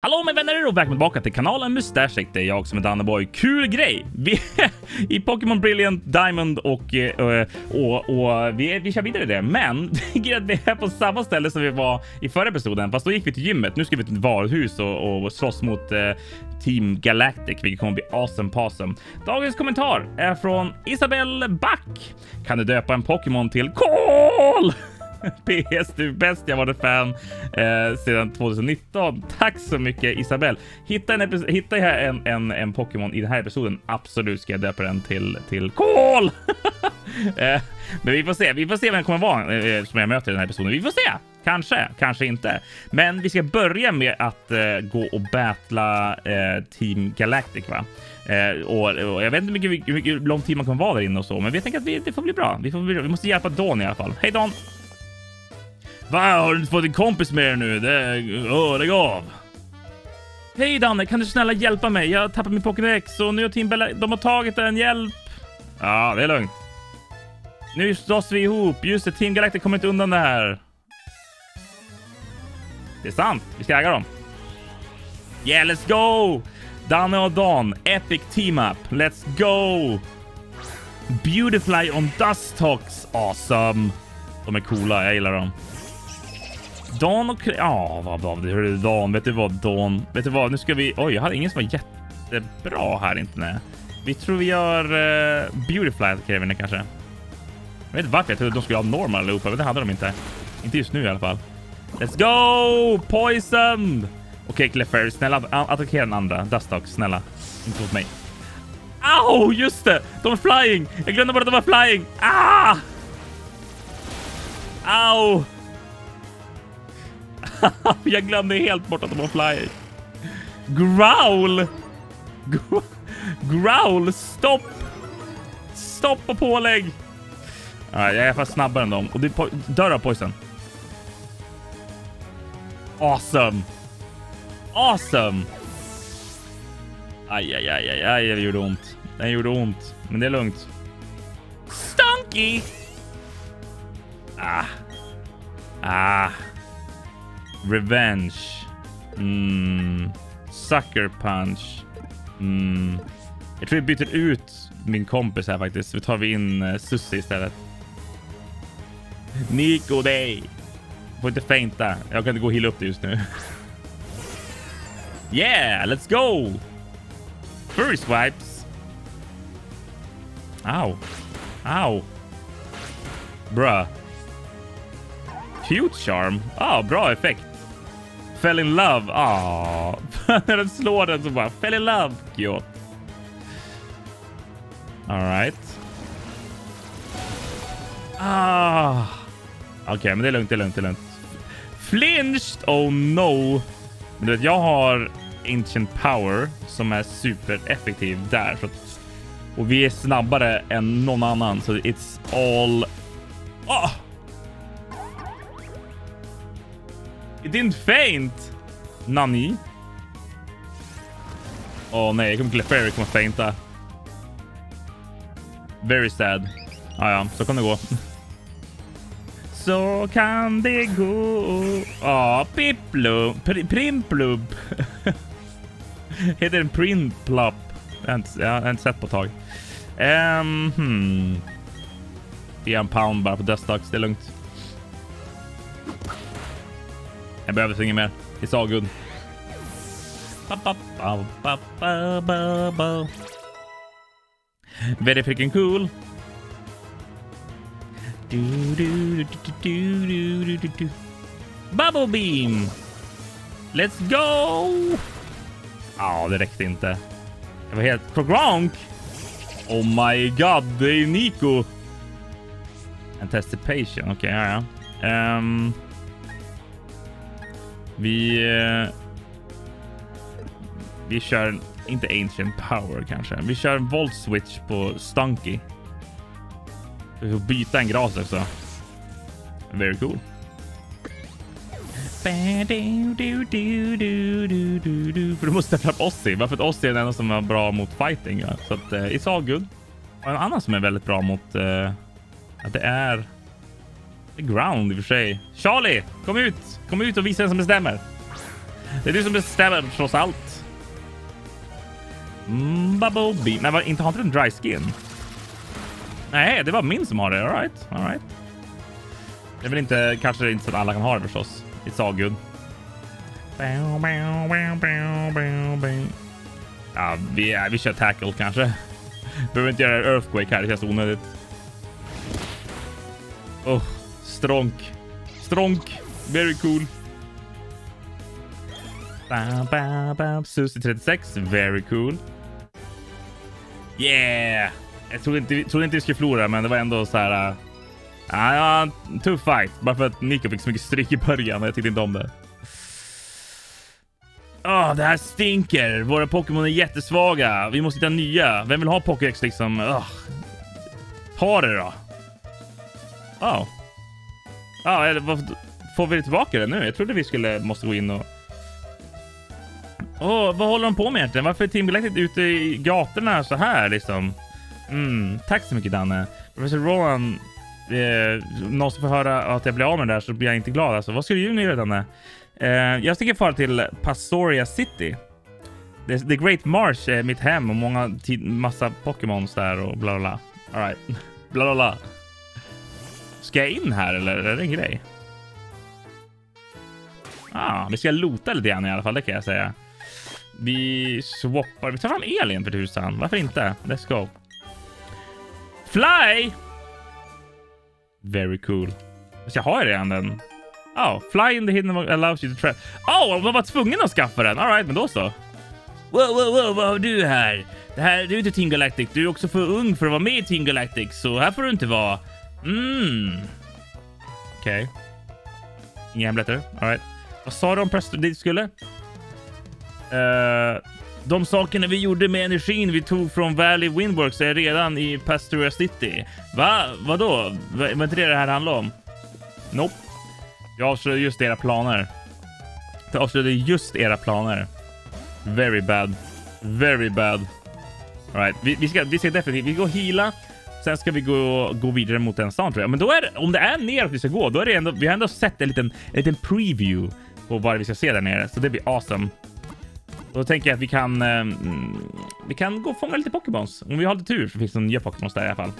Hallå mina vänner och välkomna tillbaka till kanalen Mustaschek. Det är jag som är Danneboy. Kul grej! Vi är i Pokémon Brilliant Diamond och, eh, och, och vi, vi kör vidare i det. Men det är att vi är på samma ställe som vi var i förra episoden, fast då gick vi till gymmet. Nu ska vi till ett varuhus och, och slåss mot eh, Team Galactic, vilket kommer bli awesome possum. Dagens kommentar är från Isabelle Back. Kan du döpa en Pokémon till Kol? PS, du är bäst. Jag har varit fan eh, sedan 2019. Tack så mycket Isabel. Hitta en, hitta en, en, en Pokémon i den här episoden. Absolut ska jag döpa den till, till Kol. eh, men vi får se. Vi får se vem det kommer vara eh, eh, som jag möter i den här episoden. Vi får se. Kanske, kanske inte. Men vi ska börja med att eh, gå och battla eh, Team Galactic, va? Eh, och, och, jag vet inte hur mycket, mycket lång tid man kommer vara där inne och så, men vi tänker att vi, det får bli bra. Vi, får vi måste hjälpa Don i alla fall. Hej Don! Va? Har du inte fått en kompis med dig nu? Det... Oh, lägg av! Hej Danne, kan du snälla hjälpa mig? Jag tappade min Pokédex och nu har Team Bella... De har tagit den. Hjälp! Ja, det är lugnt. Nu slåss vi ihop. Just det, Team Galactic kommer inte undan det här. Det är sant. Vi ska äga dem. Yeah, let's go! Danne och Dan, Epic team up. Let's go! Beautifly on Dustox. Awesome. De är coola. Jag gillar dem. Dan och... Ja, vad bra. Det är Dan. Vet du vad, Dan? Vet du vad? Nu ska vi... Oj, jag hade ingen som var jättebra här inte. Nej. Vi tror vi gör uh, Beautifly Kevin kanske. Jag vet inte varför jag trodde de skulle ha normal allihopa, men det hade de inte. Inte just nu i alla fall. Let's go! Poison! Okej, okay, Clefairy, snälla attackera den andra. Dustock, snälla. Inte mot mig. Au, just det! De är flying! Jag glömde bara att de var flying! Ah! Au! jag glömde helt bort att de var fly. Growl! Growl, stopp! Stopp och pålägg! Right, jag är fast snabbare än dem. Och det dör av poison. Awesome! Awesome! Aj, aj, aj, aj, aj, det gjorde ont. Den gjorde ont, men det är lugnt. Stunky! Ah. Ah. Revenge. Mm. Sucker punch. Mm. Jag tror vi byter ut min kompis här faktiskt. Vi tar vi in uh, istället. Nico Day. Får inte fainta. Jag kan inte gå och heala upp det just nu. Yeah, let's go! Furry swipes. Ow. Ow. Bruh. Cute charm. Ah, bra effekt. Fell in love. Ah, när den slår den så bara fell in love. Gjort. All right. Ah. Okej, okay, men det är lugnt, det är lugnt, det är lugnt. Flinched? Oh no. Men du vet, jag har Ancient Power som är supereffektiv där. Så att, och vi är snabbare än någon annan, så it's all... Oh! It didn't faint! Nani? Åh oh, nej, jag kommer Clefairy kommer fainta. Very sad. Ah, ja, så kan det gå. så kan det gå. Ja, oh, Piplup. Pr Primplup. Heter den Primplup? Jag har inte sett på ett tag. Um, hmm. Det är en pound bara på Dustox. Det är lugnt. Jag behöver inget mer. It's all good. Very freaking cool. Bubble beam. Let's go! Ja, det räckte inte. Det var helt... Krogronk! Oh my god, det är Nico. Anticipation, okej, okay, ja, ja. Um, vi... Eh, vi kör inte Ancient Power kanske. Vi kör Volt Switch på Stunky. Vi får byta en gras också. Very cool. För du måste ställa upp Ossi. Varför att Ossi är den enda som är bra mot fighting. Ja. Så att uh, it's all good. Och en annan som är väldigt bra mot... Eh, uh, att det är... Ground i och för sig. Charlie! Kom ut! Kom ut och visa vem som bestämmer. Det är du som bestämmer trots allt. Mm, bubble beam. Nej, var, inte har inte den dry skin? Nej, det var min som har det. All right, all right. Det är väl inte kanske inte så att alla kan ha det förstås. It's all good. Ja, vi, vi kör tackle kanske. Behöver inte göra earthquake här. Det känns onödigt. Oh, stronk. Stronk. Very cool. Susie 36. Very cool. Yeah! Jag trodde inte, trodde inte vi skulle förlora, men det var ändå så här. Uh, uh, tuff fight. Bara för att Nico fick så mycket stryk i början och jag tyckte inte om det. Oh, det här stinker. Våra Pokémon är jättesvaga. Vi måste hitta nya. Vem vill ha Pokédex liksom? Oh. Ta det då. Oh. Ja, eller vad, får vi tillbaka det nu? Jag trodde vi skulle måste gå in och... Oh, vad håller de på med egentligen? Varför är Team Galactic ute i gatorna så här liksom? Mm, tack så mycket Danne. Professor Rowan, eh, någon som får höra att jag blir av med det där så blir jag inte glad. Alltså, vad ska du göra Danne? Eh, jag sticker fara till Pastoria City. The, The Great Marsh är mitt hem och många massa Pokémons där och bla bla bla. All right. bla bla bla. Ska jag in här eller är det en grej? Ah, vi ska lota lite grann i alla fall, det kan jag säga. Vi swappar. Vi tar fram Elin för tusan. Varför inte? Let's go. Fly! Very cool. Fast jag har ju redan den. Oh, fly in the hidden allows you to travel. Oh, man var tvungen att skaffa den. All right, men då så. Wow, wow, wow, vad har du här? Det här, du är inte Team Galactic. Du är också för ung för att vara med i Team Galactic, så här får du inte vara. Mm. Okej. Okay. Inga hemligheter. All right. Vad sa du om Preston dit skulle? Uh, de sakerna vi gjorde med energin vi tog från Valley Windworks är redan i Pastoria City. Va? Vadå? Vad är inte det det här handlar om? Nope. Jag avslöjade just era planer. Jag avslöjade just era planer. Very bad. Very bad. All right. vi, vi, ska, vi ska definitivt vi går heala. Sen ska vi gå, gå vidare mot den stan tror jag. Men då är det, om det är neråt vi ska gå, då är det ändå, vi har ändå sett en liten, en liten preview på vad vi ska se där nere. Så det blir awesome. Då tänker jag att vi kan, um, vi kan gå och fånga lite Pokémons. Om vi har lite tur så finns det nya Pokémons där i alla fall.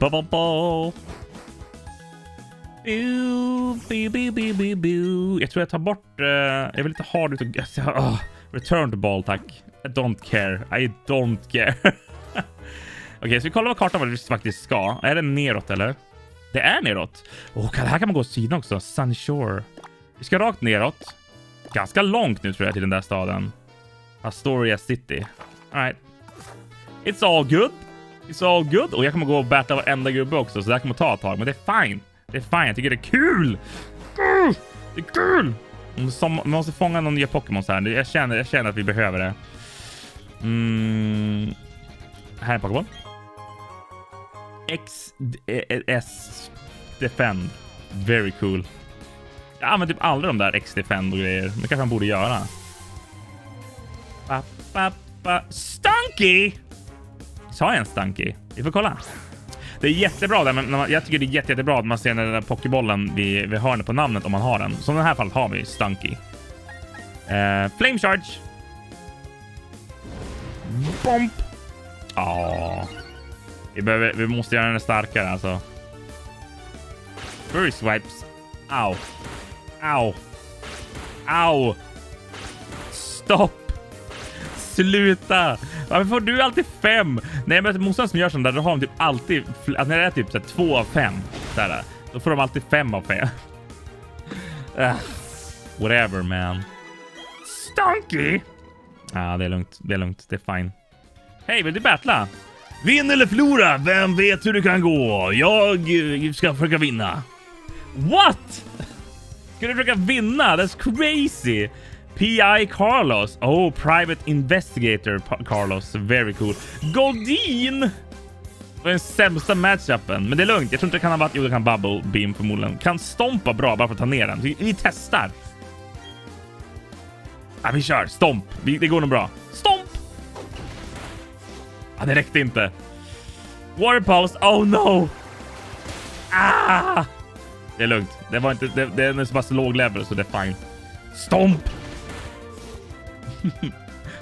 Ba, ba, ba. Jag tror jag tar bort... Uh, jag vill inte ha det Uh, Return to ball, tack. I don't care. I don't care. Okej, okay, så vi kollar vad kartan vad vi faktiskt ska. Är det neråt eller? Det är neråt. Oh, här kan man gå åt sidan också. Sunshore. Vi ska rakt neråt. Ganska långt nu tror jag till den där staden. Astoria City. All right. It's all good. It's all good. Och jag kommer gå och battla varenda gubbe också, så det här kommer ta ett tag. Men det är fine. Det är fine. Jag tycker det är kul. Mm. Det är kul. Man måste fånga någon nya Pokémon här. Jag känner, jag känner att vi behöver det. Mm. Här är en Pokémon. XS e, Defend. Very cool. Jag använder typ aldrig de där X-Defend och grejer. Det kanske han borde göra. Ba, ba, ba. Stunky! Sa jag en Stunky? Vi får kolla. Det är jättebra där, men jag tycker det är jätte, jättebra att man ser den där pokébollen vid, vid hörnet på namnet om man har den. Som i det här fallet har vi Stunky. Uh, flame Charge. Bomb! Ja. Vi, behöver, vi måste göra den starkare alltså. Furry Swipes. Au. Au. Au. Stopp. Sluta. Varför får du alltid fem? När jag möter motståndare som gör sånt där, då har de typ alltid... När det är typ så här, två av fem, där, då får de alltid fem av fem. Uh, whatever man. Stunky! Ja, ah, det är lugnt. Det är lugnt. Det är fine. Hej, vill du battla? Vinn eller förlora, vem vet hur det kan gå? Jag eh, ska försöka vinna. What? Ska du försöka vinna? That's crazy! P.I. Carlos. Oh, Private Investigator Carlos. Very cool. Goldin! Det var den sämsta matchupen, men det är lugnt. Jag tror inte det kan ha varit... Jo, det kan Bubble Beam förmodligen. Kan Stompa bra bara för att ta ner den. Vi, vi testar. Ja, vi kör. Stomp. Vi, det går nog bra. Stomp! Ah, det räckte inte. Water Pulse. Oh no! Ah! Det är lugnt. Det var inte... Det, det är så pass låg level så det är fine. Stomp!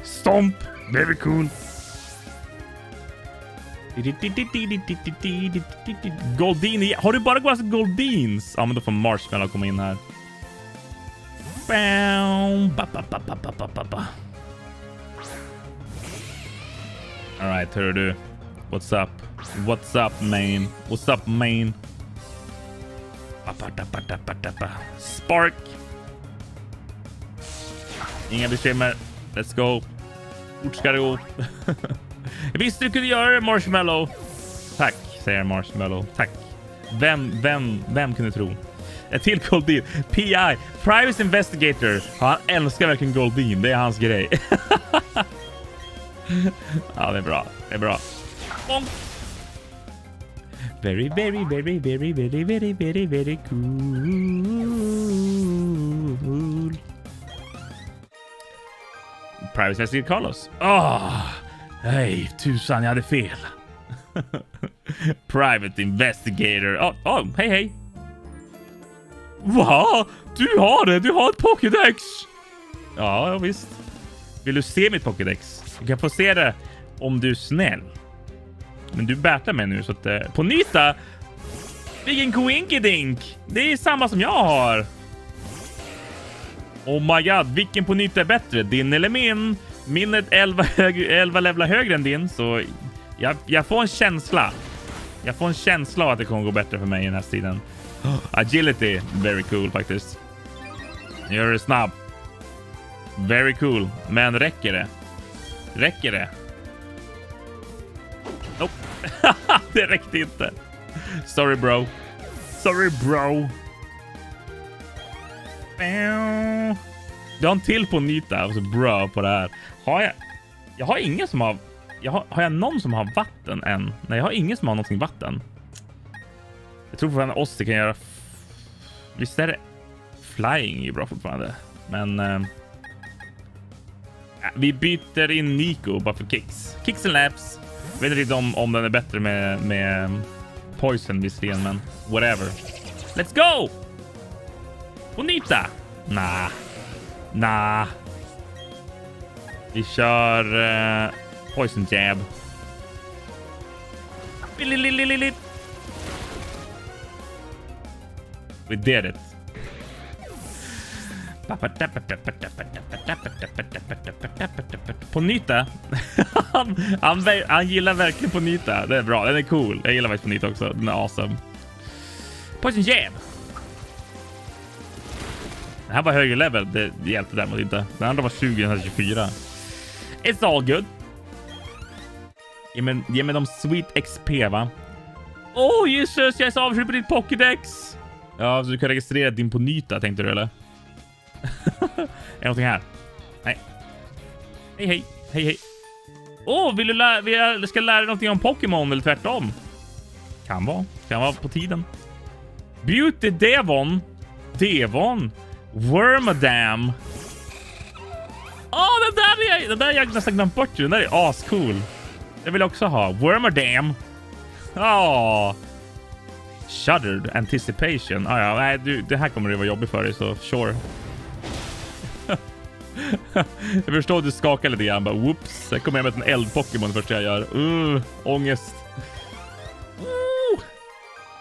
Stomp! Very cool. Goldin Har du bara gått Goldins? Ja, men då får Marshmallow komma in här. Alright, hör du. What's up? What's up, main? What's up, main? Spark! Inga bekymmer. Let's go. Fort ska det gå. Jag visste du kunde göra det, Marshmallow. Tack, säger Marshmallow. Tack. Vem, vem, vem kunde tro? En till Goldin. PI, Private Investigator. Han älskar verkligen Goldin. Det är hans grej. ja, det är bra. Det är bra. Bonk. Very, very, very, very, very, very, very, very cool. Private Investigator Carlos. Ah, Åh! Oh. Hej, tusan, jag hade fel. Private Investigator. Oh, oh, hej, hej. Va? Du har det? Du har ett Pokédex? Ja, visst. Vill du se mitt Pokédex? Du kan få se det om du är snäll. Men du bätar mig nu så att... Eh, på Nyta! Vilken Coinkydink! Det är samma som jag har. Oh my god, vilken på nytta är bättre? Din eller min? Min är 11, högre, 11 levlar högre än din, så jag, jag får en känsla. Jag får en känsla av att det kommer gå bättre för mig i den här tiden. Agility, very cool faktiskt. Gör det snabb. Very cool. Men räcker det? Räcker det? Nope. det räckte inte. Sorry bro. Sorry bro. Du har en till på Nita, alltså bra på det här. Har jag... Jag har ingen som har... Jag har, har jag någon som har vatten än? Nej, jag har ingen som har någonting vatten. Jag tror fortfarande Ossi kan göra... Visst är det... Flying är ju bra fortfarande. Men... Eh vi byter in Nico bara för kicks. Kicks and laps. Jag vet inte om, om den är bättre med, med Poison visserligen, men whatever. Let's go! Bonita! Nah. Nah. Vi kör uh, Poison Jab. We did it. Ponita. han, han, han gillar verkligen Ponita. Det är bra. Den är cool. Jag gillar faktiskt Ponita också. Den är awesome. Poison Jab. Det här var högre level. Det hjälpte däremot inte. Den andra var 20, den här 24. It's all good. Ge mig, ge mig de sweet XP, va? Åh, oh, Jesus, jag är så avundsjuk på ditt Pokédex. Ja, så du kan registrera din på tänkte du, eller? är det någonting här? Nej. Hej, hej. Hej, hej. Åh, oh, vill du lära... Vi ska lära dig någonting om Pokémon eller tvärtom? Kan vara. Kan vara på tiden. Beauty Devon. Devon. Wormadam. Åh, oh, den där är jag, den där jag nästan glömt bort. Den där är ascool. Det vill jag också ha. Wormadam. Åh. Oh. Shuddered Anticipation. Ah, ja, nej, du, det här kommer att vara jobbigt för dig, så sure jag förstår att du skakar lite grann. Bara, whoops, jag kommer med en eld-Pokémon första jag gör. Uh, ångest. Uh.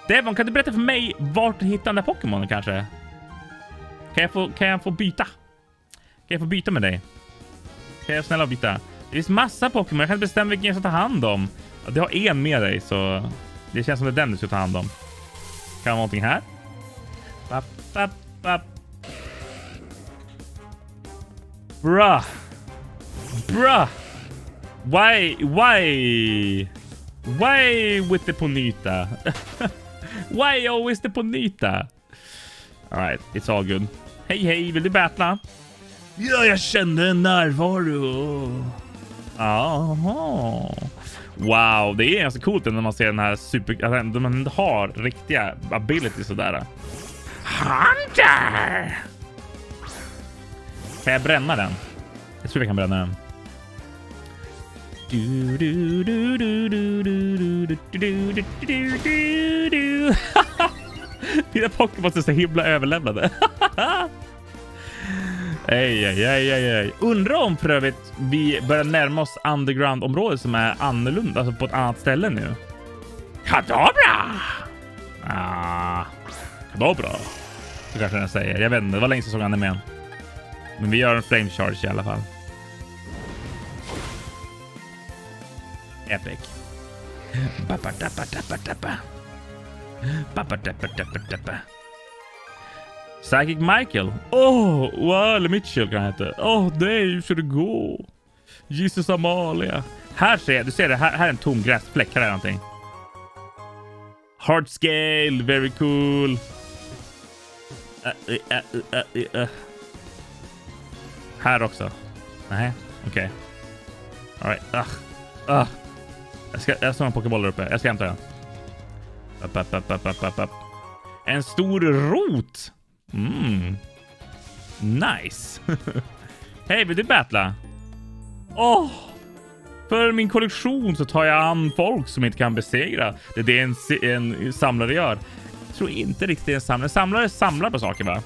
Devon, kan du berätta för mig vart du hittar den där Pokémonen kanske? Kan jag, få, kan jag få byta? Kan jag få byta med dig? Kan jag snälla byta? Det finns massa Pokémon. Jag kan inte bestämma vilken jag ska ta hand om. Du har en med dig, så det känns som det är den du ska ta hand om. Kan vara någonting här? Bap, bap, bap. Bruh. Bruh. Why? Why? Why with the Ponita? Why always the Ponita? Alright, it's all good. Hej, hej, vill du battla? Ja, jag kände en närvaro. Aha. Wow, det är ganska coolt när man ser den här super... Att man har riktiga abilities sådär. Hunter! Kan jag bränna den? Jag tror jag kan bränna den. Du, du, du, du, du, du, du, du, du, du, du, du. Mina Pokémon är så himla överlämnade. Ej, ej, ej, ej, ej. Undrar om för övrigt vi börjar närma oss underground-området som är annorlunda, alltså på ett annat ställe nu. Kadabra! Ah, kadabra. Så kanske den säger. Jag vet inte, det var länge sedan jag såg animen. Men vi gör en flame charge i alla fall. Epic. Psychic Michael. Oh, well, Mitchell kan han heta. Oh, nej, hur ska det gå? Jesus Amalia. Här ser jag, du ser det, här, här är en tom gräsfläck. Här är någonting. Hard scale, very cool. Uh, uh, uh, här också. Nej, okej. Okay. Alright. Uh. Uh. Jag, ska, jag står en pokéboll där uppe. Jag ska hämta den. Upp, upp, upp, upp, upp, upp. En stor rot. Mm. Nice. Hej, vill du battla? Åh! Oh, för min kollektion så tar jag an folk som inte kan besegra. Det är det en, en samlare gör. Jag tror inte riktigt det är en samlare. En samlare samlar på saker va?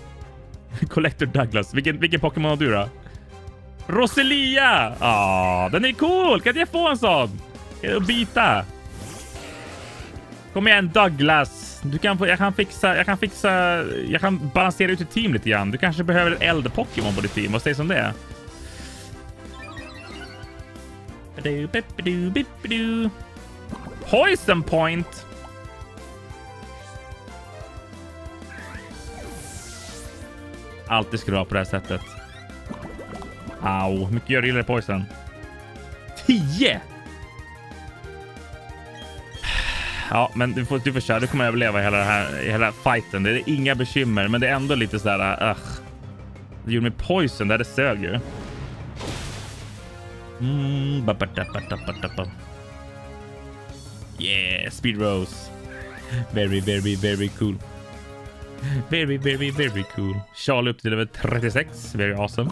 Collector Douglas. Vilken, vilken Pokémon har du då? Roselia! Ja, ah, den är cool! Kan inte jag få en sån? Och bita. Kom igen Douglas. Du kan få, jag kan fixa, jag kan fixa, jag kan balansera ut ett team lite grann. Du kanske behöver en eld-Pokémon på ditt team. Vad sägs om det? Poison point! Alltid ska det vara på det här sättet. Au, hur mycket gör Iller Poison? 10! Ja, men du får, du får köra. Du kommer överleva hela, här, hela fighten. Det är inga bekymmer, men det är ändå lite sådär... Uh, det gjorde mig poison där det sög ju. Mm, yeah, speed rose. Very, very, very cool. Very, very, very cool. Charlie upp till level 36. Very awesome.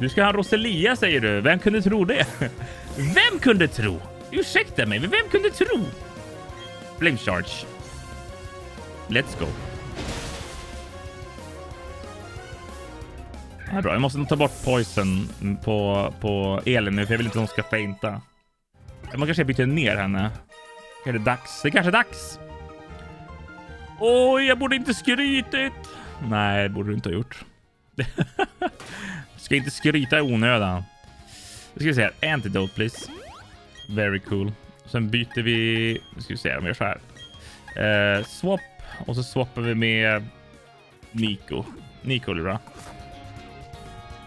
Du ska ha Roselia säger du. Vem kunde tro det? Vem kunde tro? Ursäkta mig, men vem kunde tro? Flame charge. Let's go. Ja, bra. Jag måste nog ta bort poison på, på Elin nu, för jag vill inte att hon ska fainta. Man kanske byter ner henne. Är det dags? Det är kanske är dags. Oj, jag borde inte skrytit. Nej, det borde du inte ha gjort. ska inte skryta i onödan. Nu ska vi se. Antidote please. Very cool. Sen byter vi... Nu ska vi se om vi gör så här. Uh, swap. Och så swappar vi med Nico. Nico blir bra.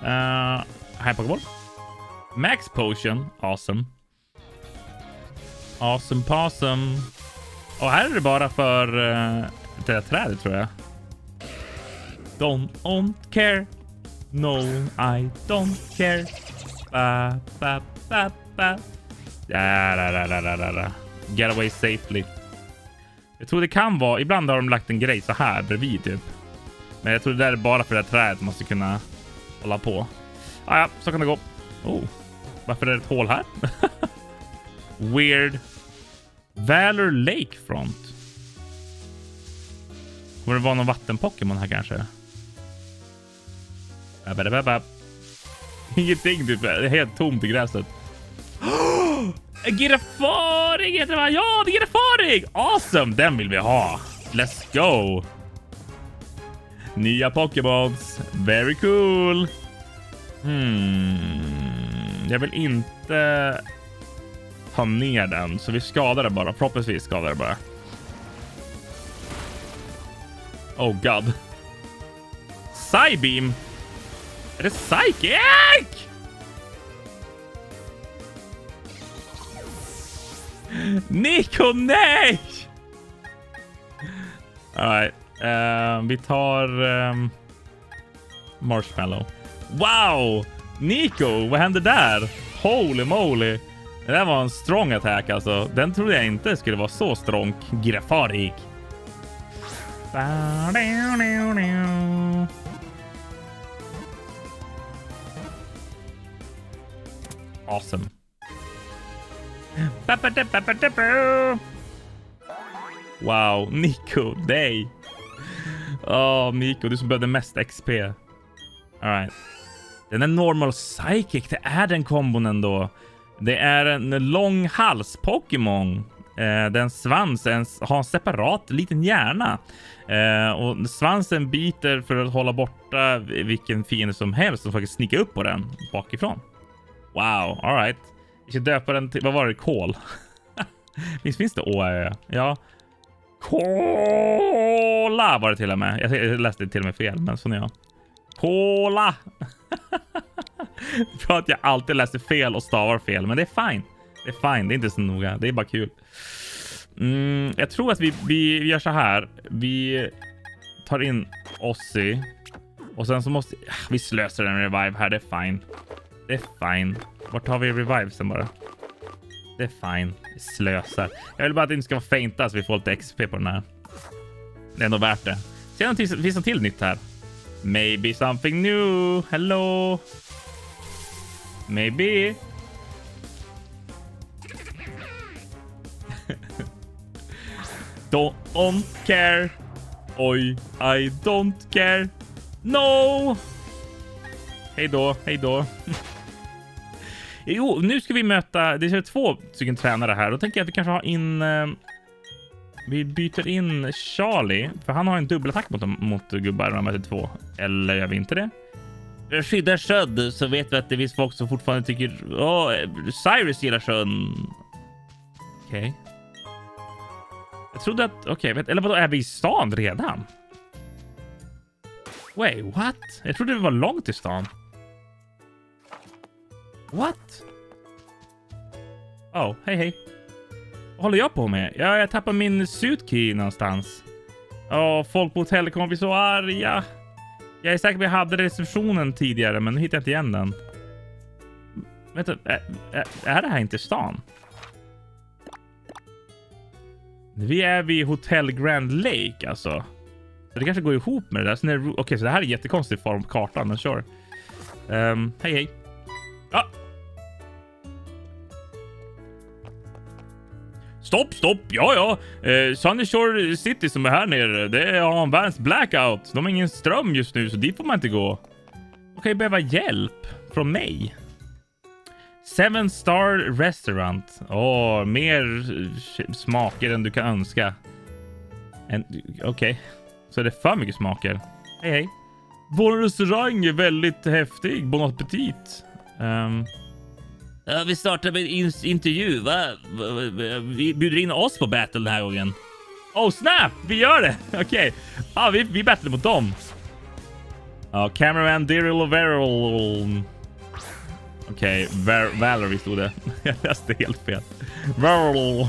Eh, uh, här Pokéball. Max Potion. Awesome. Awesome possum. Och här är det bara för uh, det där trädet tror jag. Don't care. No, I don't care. Ba, ba, ba, ba. Da, da, da, da, da, da. Get away safely. Jag tror det kan vara, ibland har de lagt en grej så här bredvid typ. Men jag tror det där är bara för det här trädet måste kunna hålla på. Ah, ja, så kan det gå. Oh, varför är det ett hål här? Weird. Valor Lakefront. Kommer det vara någon vattenpokémon här kanske? Ingenting typ. Det är helt tomt i gräset. Girafarig heter det? Ja, det är Girafarig! Awesome! Den vill vi ha. Let's go! Nya Pokémons. Very cool. Hmm. Jag vill inte ta ner den, så vi skadar det bara. Förhoppningsvis skadar det bara. Oh god. Psybeam! Är det Psychic? Nico, nej! Alright, uh, vi tar um, Marshmallow. Wow! Nico, vad hände där? Holy moly! Det där var en strong attack alltså. Den trodde jag inte skulle vara så strong. Grefarik. Awesome. Wow, Nico, dig. Åh, oh, Nico, du som behövde mest XP. Alright. Den är normal psychic, det är den kombon ändå. Det är en lång hals-Pokémon. Eh, den svans en, har en separat liten hjärna. Eh, och svansen biter för att hålla borta vilken fiende som helst som faktiskt snickar upp på den bakifrån. Wow, alright. Vi ska döpa den till, vad var det, kol? Visst finns det å, ja. Kola var det till och med. Jag läste till och med fel, men så är jag. Kola! För att jag alltid läser fel och stavar fel, men det är fine. Det är fine, det är inte så noga. Det är bara kul. Mm, jag tror att vi, vi gör så här. Vi tar in Ossi och sen så måste ah, vi slösar en revive här. Det är fine. Det är fine. Vart tar vi revivesen bara? Det är fine. Vi slösar. Jag vill bara att det inte ska vara feinta så vi får lite XP på den här. Det är ändå värt det. Ser om det finns något till nytt här. Maybe something new. Hello. Maybe. don't care. Oj, I don't care. No! Hej då, hej då. jo, nu ska vi möta, det är två stycken tränare här. Då tänker jag att vi kanske har in... Eh, vi byter in Charlie, för han har en dubbelattack mot, mot gubbar när man möter två. Eller gör vi inte det? Skydda sjön så vet vi att det finns folk som fortfarande tycker åh, Cyrus gillar sjön. Okej. Okay. Jag trodde att, okej, okay, eller vadå, är vi i stan redan? Wait, what? Jag trodde vi var långt i stan. What? Oh, hej hej. Vad håller jag på med? Ja, jag tappar min suitkey någonstans. Ja, folk på hotellet kommer bli så arga. Jag är säker på att jag hade receptionen tidigare, men nu hittar jag inte igen den. Vänta, är, är, det här inte stan? Vi är vid Hotel Grand Lake alltså. Så det kanske går ihop med det där. Okej, okay, så det här är jättekonstig form på kartan, men sure. Um, hej, hej. Ah. Stopp, stopp! Ja, ja. Eh, Sunnyshore City som är här nere, det har en världens blackout. De har ingen ström just nu, så dit får man inte gå. De kan ju behöva hjälp från mig. Seven Star Restaurant. Åh, oh, mer smaker än du kan önska. Okej, okay. så är det för mycket smaker. Hej, hej. Vår restaurang är väldigt häftig. Bon appetit. Um. Ja, vi startar med en intervju. Va? Vi bjuder in oss på battle den här gången. Oh snap! Vi gör det! Okej. Okay. Ah, vi, vi battlar mot dem. Ja, cameraman Daryl och Okej, okay. Valerie stod det. Jag läste helt fel. Varl.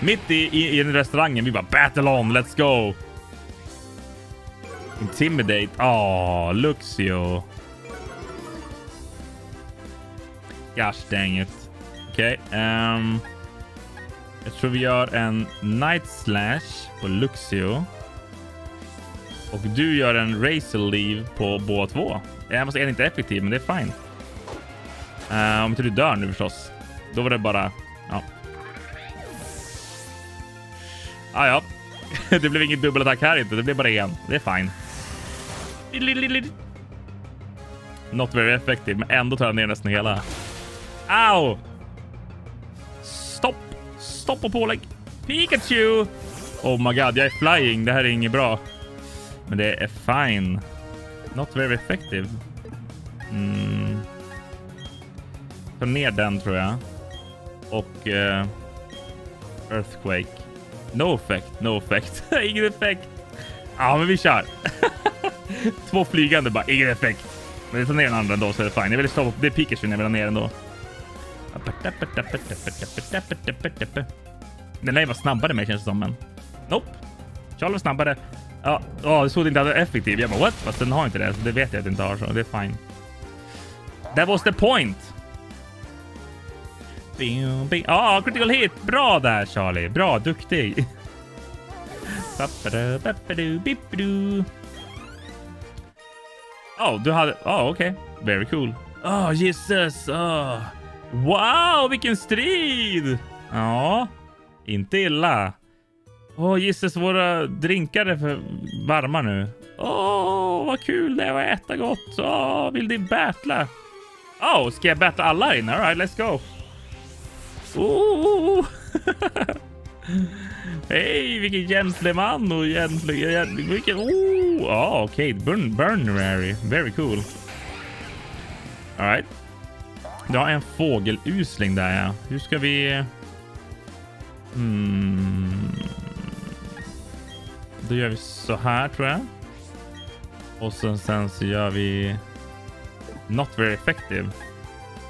Mitt i, i, i restaurangen, vi bara battle on, let's go. Intimidate. Åh, oh, Luxio. Gosh dang it. Okej. Okay, um, ehm, jag tror vi gör en Night Slash på Luxio. Och du gör en Razor Leave på båda två. Jag måste är inte effektiv, men det är fine. Uh, om inte du dör nu förstås. Då var det bara... Ja. Ah, ja. det blev ingen dubbelattack här inte. Det blev bara en. Det är fine. Not very effective, men ändå tar jag ner nästan hela. Au! Stopp! Stopp och pålägg. Pikachu! Oh my god, jag är flying. Det här är inget bra. Men det är fine. Not very effective. Mm. Ta ner den tror jag. Och uh, Earthquake. No effect, no effect. ingen effekt. Ja, men vi kör. Två flygande bara, ingen effekt. Men vi tar ner den andra då så är det fine. Jag vill stoppa, det är Pikachu jag vill ha ner den då. Den lär ju vara snabbare med känns det som, men... Nope. Charlie var snabbare. Ja, oh, det stod inte att effektiv. Jag bara what? Fast den har inte det. Så det vet jag att den inte har, så det är fine. That was the point. Ja, oh, critical hit. Bra där Charlie. Bra, duktig. Oh, du hade... Oh, okej. Okay. Very cool. Oh, Jesus. Oh. Wow, vilken strid! Ja, inte illa. Åh, oh, gissas våra drinkar är för varma nu. Åh, oh, vad kul det är att äta gott. Åh, oh, vill ni battla? Åh, oh, ska jag battla alla in? Alright, let's go. Oh. Hej, vilken gentleman och gentleman. Vilken... Oh, oh okej. Okay. Burn, Burnary. Very cool. Alright. Du har en fågelusling där, ja. Hur ska vi... Mm. Då gör vi så här, tror jag. Och sen, sen så gör vi... Not very effective.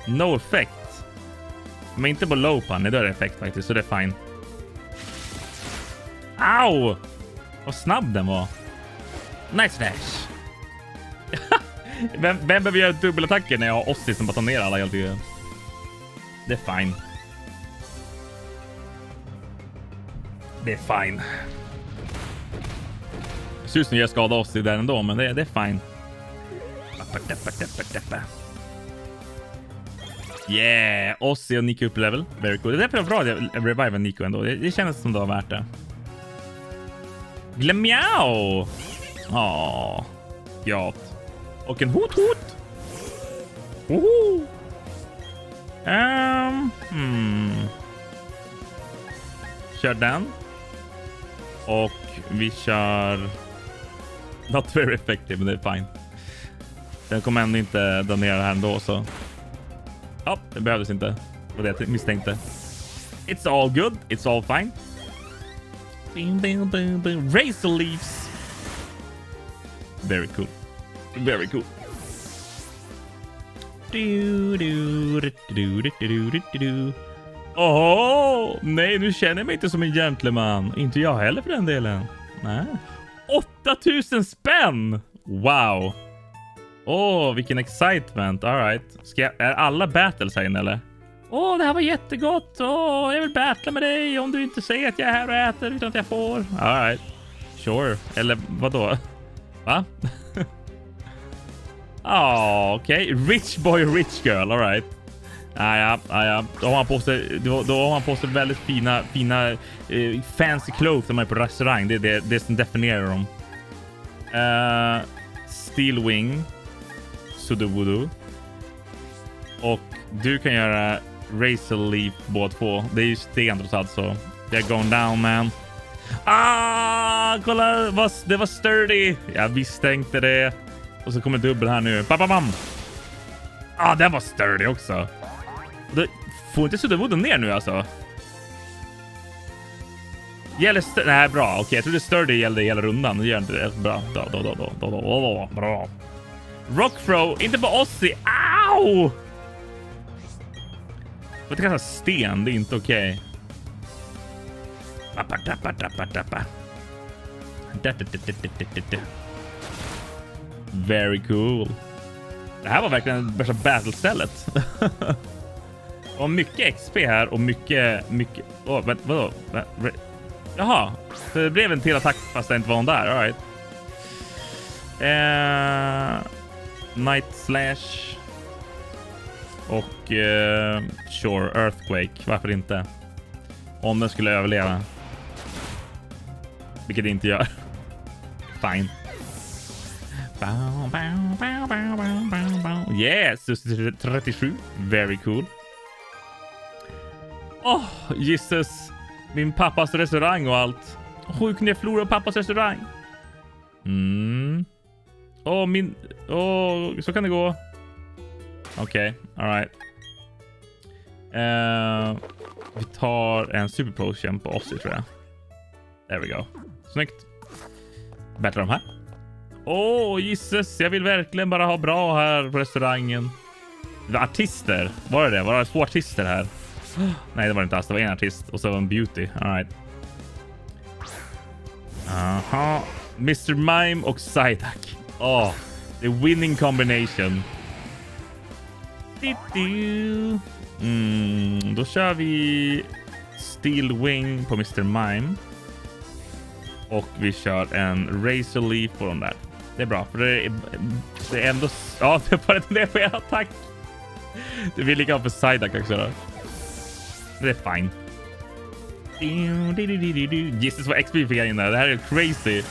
No effect. Men inte på low punny, då är det effekt faktiskt, så det är fine. Au! Vad snabb den var. Nice dash vem, vem behöver göra dubbelattacker när jag har Ossi som bara tar ner alla hela tiden? Det är fine. Det är fine. Det ser ut som jag skadar Ossi där ändå, men det, det är fine. Yeah! Ossi och Nico upp level. Very cool. Det är därför bra att jag revivar Nico ändå. Det, det känns som det var värt det. Glemjau! Ja, gott. Och en hot hot. Woho! Um, hmm. Kör den. Och vi kör... Not very effective, men det är fine. Den kommer ändå inte donera det här ändå, så... Ja, det behövdes inte. Det var det jag misstänkte. It's all good. It's all fine. Bing, bing, bing, bing. Razor leaves. Very cool. Very cool. Du, du, du, du. Åh, nej, nu känner jag mig inte som en gentleman. Inte jag heller för den delen. Nej. 8000 spänn! Wow. Åh, oh, vilken excitement. All right. Ska jag, är alla battles här inne eller? Åh, oh, det här var jättegott. Åh, oh, jag vill battla med dig om du inte säger att jag är här och äter utan att jag får. All right. Sure. Eller vad då? Va? Ja, oh, okej. Okay. Rich boy, rich girl. All right. Ah, ja, ah, ja. Då har man på sig, då, då har man på sig väldigt fina, fina eh, fancy clothes när man är på restaurang. Det är det, det som definierar dem. Uh, Steel Wing. Sudovoodoo. Och du kan göra Razor Leaf båda två. Det är ju sten trots allt så. They're going down man. Ah, kolla! Det var sturdy. Jag misstänkte det. Och så kommer dubbel här nu. Bam, bam, bam. Ah, den var sturdy också. Det, får inte Sudovoodoo ner nu alltså? Gäller Nej, bra. Okej, okay, jag trodde sturdy gällde hela rundan. Det gör inte det. Bra. Då, då, då, då, då, då, då, bra. Rockthrow, inte på Ossi. Au! Vad kasta sten? Det är inte okej. Okay. Very cool. Det här var verkligen värsta battle-stället. och mycket XP här och mycket, mycket... Åh, oh, vadå? Jaha, så det blev en till attack fast det inte var hon där. All right. Eh, Night Slash. Och eh, Sure, Earthquake. Varför inte? Om den skulle överleva. Vilket det inte gör. Fine. Yes, 37. Very cool. Åh, oh, gisses. Min pappas restaurang och allt. Hur kunde jag förlora pappas restaurang? Mm. Åh, oh, min... Åh, oh, så kan det gå. Okej, okay, alright. Uh, vi tar en super potion på Ossi tror jag. There we go. Snyggt. Bättre de här. Åh, oh, gisses. Jag vill verkligen bara ha bra här på restaurangen. Artister. Var det det? Var det två artister här? Nej, det var det inte alls. Det var en artist och så en beauty. All right. Aha. Mr. Mime och Psyduck. Åh, oh, the winning combination. Mm, då kör vi Steel Wing på Mr. Mime. Och vi kör en Razor Leaf på de där. Det är bra, för det är, det är ändå... Ja, det är bara det på er attack. Det blir lika för Psyduck också då. Det är fine. Jesus vad XP fick jag in där. Det här är crazy.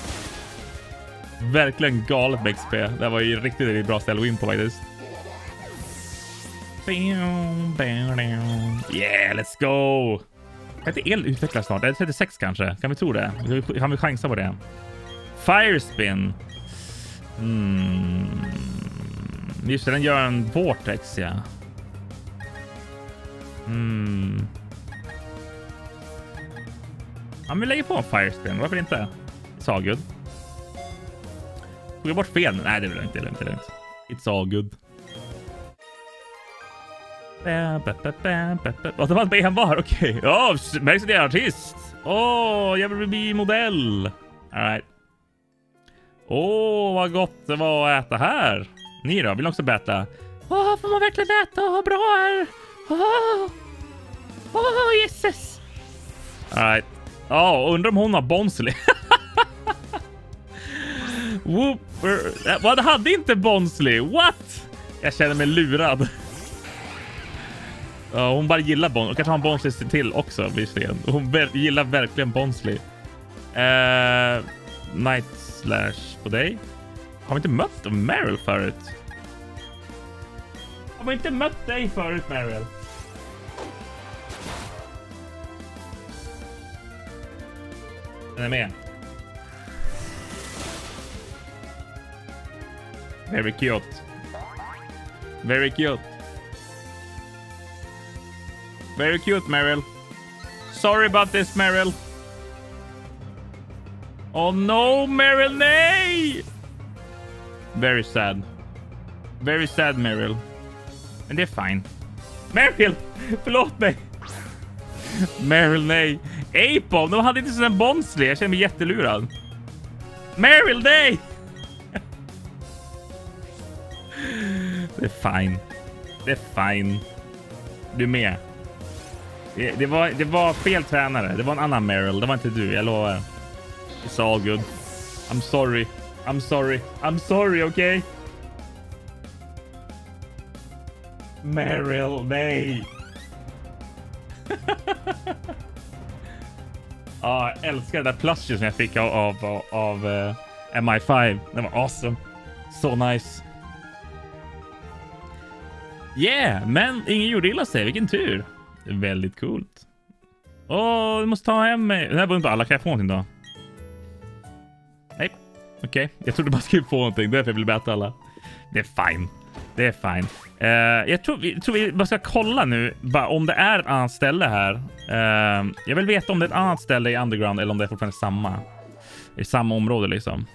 Verkligen galet med XP. Det här var ju riktigt, riktigt bra ställe att gå in på faktiskt. Yeah, let's go! Kan inte el utvecklas snart? Är det 36 kanske? Kan vi tro det? Kan vi chansa på det? Firespin. Mm. Just det, den gör en vortex, ja. Mm. Ja, vi lägger på en Firespin. Varför inte? It's all good. Tog jag bort fel? Nej, det är lugnt. Det är lugnt. Det är lugnt. It's all good. Och det var ett var Okej. Okay. Oh, märks att jag är artist. Åh, oh, jag vill bli modell. All right. Åh, oh, vad gott det var att äta här. Ni då? Vill ni också bäta? Åh, oh, får man verkligen äta och ha bra här? Åh, oh, oh, jesses. Ja, oh, undrar om hon har Bonsley. Whooper. Eh, vad hade inte Bonsley? What? Jag känner mig lurad. Ja, hon bara gillar Bonsley. Hon kanske har en Bonsley till också visserligen. Hon gillar verkligen Bonsley. Uh, eh, Night Slash på dig. Har vi inte mött Meryl förut? Har vi inte mött dig förut Meryl? Den är med. Very cute. Very cute. Very cute, Meryl. Sorry about this, Meryl. Oh no, Meryl, nej! Very sad. Very sad, Meryl. Men det är fine. Meryl! Förlåt mig! Meryl, nej. Apom, de hade inte sån Bonsley. Jag känner mig jättelurad. Meryl, nej! Det är fine. Det är fine. Du är med. Det, det, var, det var fel tränare. Det var en annan Meryl. Det var inte du, jag lovar. It's all good. I'm sorry. I'm sorry. I'm sorry, okay? Meryl, nej. ah, jag älskar det där plushen som jag fick av, av, av eh, uh, MI5. Det var awesome. Så nice. Yeah, men ingen gjorde illa sig. Vilken tur. Väldigt coolt. Åh, oh, du måste ta hem mig. Den här var inte alla. Kan jag få någonting då? Okej. Okay. Jag trodde bara skulle få någonting. Därför jag vill bäta alla. Det är fine. Det är fine. Uh, jag tror vi, tror vi bara ska kolla nu bara om det är ett annat ställe här. Uh, jag vill veta om det är ett annat ställe i underground eller om det är fortfarande samma. I samma område liksom.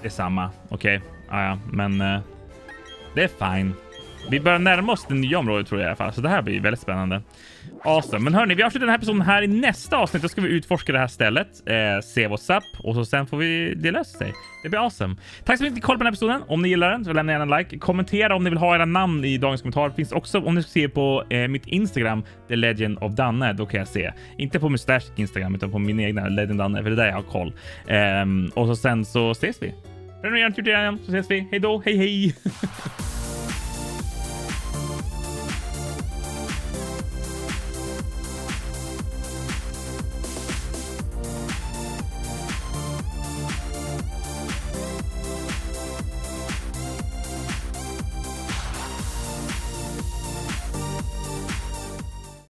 Det är samma. Okej. Okay. Ah, ja, men uh, det är fine. Vi börjar närma oss det nya området tror jag i alla fall, så det här blir väldigt spännande. Awesome. Men hörni, vi avslutar den här personen här i nästa avsnitt. Då ska vi utforska det här stället, eh, se what's up och så sen får vi det lösa sig. Det blir awesome. Tack så mycket för att ni kollade på den här personen. Om ni gillar den så lämna gärna en like. Kommentera om ni vill ha era namn i dagens kommentar. Finns också om ni ska se på eh, mitt Instagram, The Legend of Danne. Då kan jag se. Inte på Mustache Instagram utan på min egna Legend Danne, för det är där jag har koll. Um, och så sen så ses vi. Prenumerera på Youtube så ses vi. Hej då, hej hej!